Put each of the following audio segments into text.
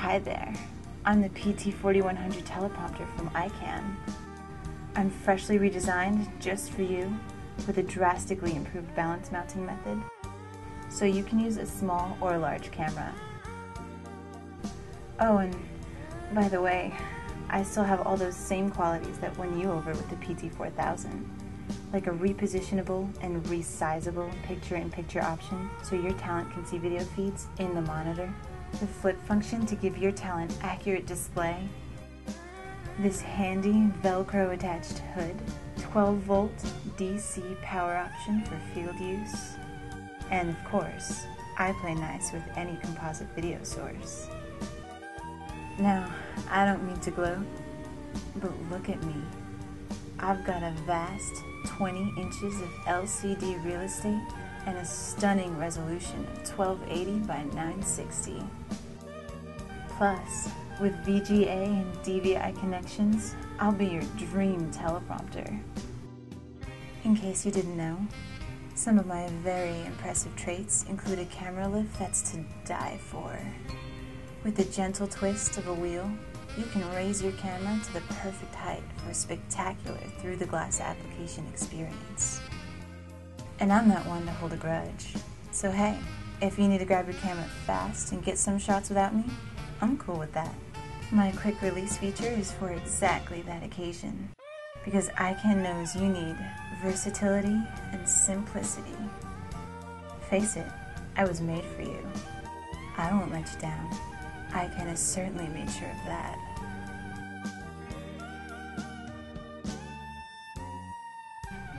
Hi there, I'm the PT4100 teleprompter from Ikan. I'm freshly redesigned just for you with a drastically improved balance mounting method, so you can use a small or large camera. Oh, and by the way, I still have all those same qualities that won you over with the PT4000, like a repositionable and resizable picture-in-picture option so your talent can see video feeds in the monitor, the flip function to give your talent accurate display, this handy Velcro attached hood, 12 volt DC power option for field use, and of course, I play nice with any composite video source. Now, I don't mean to gloat, but look at me. I've got a vast 20 inches of LCD real estate and a stunning resolution of 1280 by 960. Plus, with VGA and DVI connections, I'll be your dream teleprompter. In case you didn't know, some of my very impressive traits include a camera lift that's to die for. With the gentle twist of a wheel, you can raise your camera to the perfect height for a spectacular through the glass application experience. And I'm not one to hold a grudge. So hey, if you need to grab your camera fast and get some shots without me, I'm cool with that. My quick release feature is for exactly that occasion. Because Ikan knows you need versatility and simplicity. Face it, I was made for you. I won't let you down. Ikan has certainly made sure of that.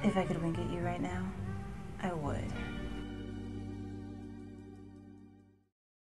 If I could wink at you right now, I would.